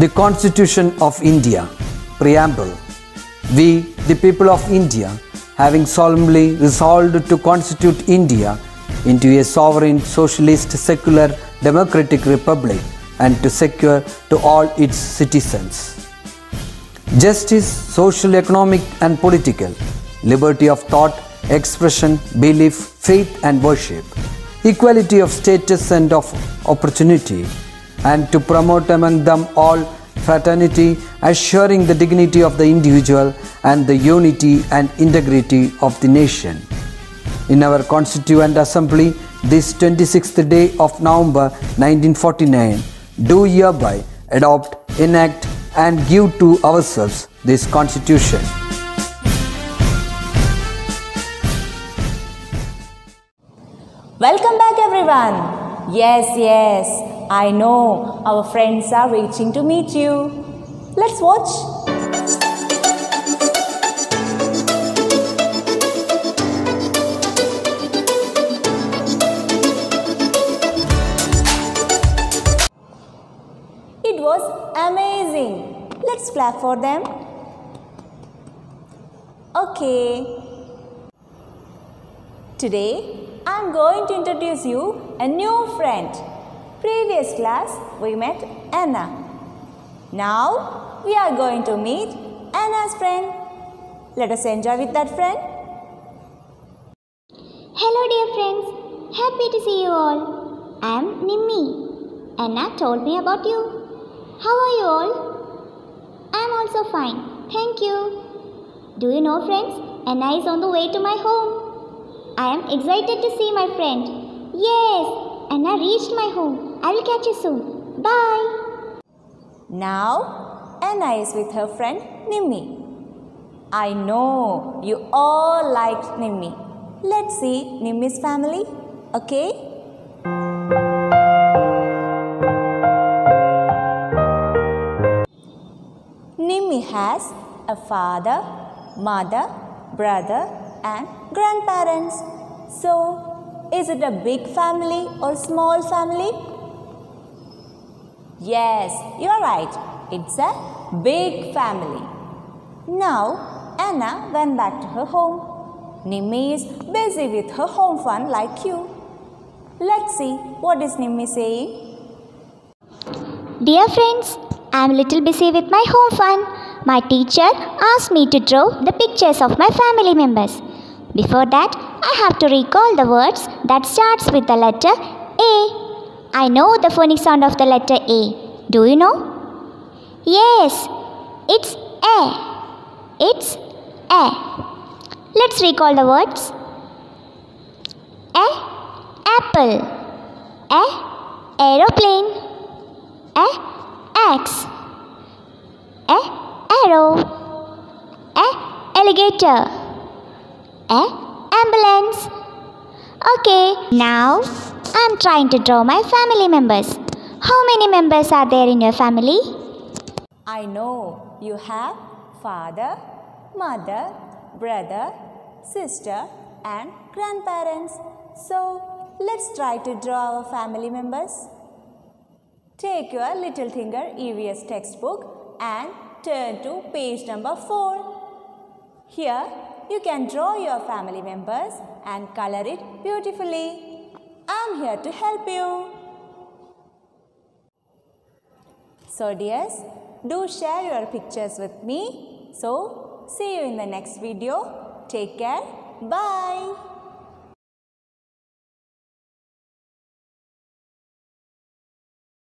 The Constitution of India. Preamble. We, the people of India, having solemnly resolved to constitute India into a sovereign, socialist, secular, democratic republic and to secure to all its citizens. Justice, social, economic, and political, liberty of thought, expression, belief, faith, and worship, equality of status and of opportunity, and to promote among them all fraternity, assuring the dignity of the individual and the unity and integrity of the nation. In our Constituent Assembly, this 26th day of November 1949, do hereby adopt, enact, and give to ourselves this Constitution. Welcome back, everyone. Yes, yes, I know our friends are reaching to meet you. Let's watch. It was amazing. Let's clap for them. Okay. Today, I am going to introduce you a new friend. Previous class, we met Anna. Now, we are going to meet Anna's friend. Let us enjoy with that friend. Hello, dear friends. Happy to see you all. I am Nimmi. Anna told me about you. How are you all? I am also fine. Thank you. Do you know, friends? Anna is on the way to my home. I am excited to see my friend. Yes, Anna reached my home. I will catch you soon. Bye. Now, Anna is with her friend Nimmi. I know you all liked Nimmi. Let's see Nimmi's family, okay? Nimmi has a father, mother, brother, and grandparents. So, is it a big family or small family? Yes, you are right. It's a big family. Now, Anna went back to her home. Nimmi is busy with her home fun like you. Let's see what is Nimmi saying. Dear friends, I am a little busy with my home fun. My teacher asked me to draw the pictures of my family members. Before that, I have to recall the words that starts with the letter A. I know the phonic sound of the letter A. Do you know? Yes, it's A. It's A. Let's recall the words. A. Apple. A. Aeroplane. A. Axe. A. Arrow. A. Alligator. A. Ambulance. Okay, now I'm trying to draw my family members. How many members are there in your family? I know you have father, mother, brother, sister, and grandparents. So, let's try to draw our family members. Take your Little Finger EVS textbook and turn to page number 4. Here, you can draw your family members and color it beautifully. I am here to help you. So, dears, do share your pictures with me. So, see you in the next video. Take care. Bye.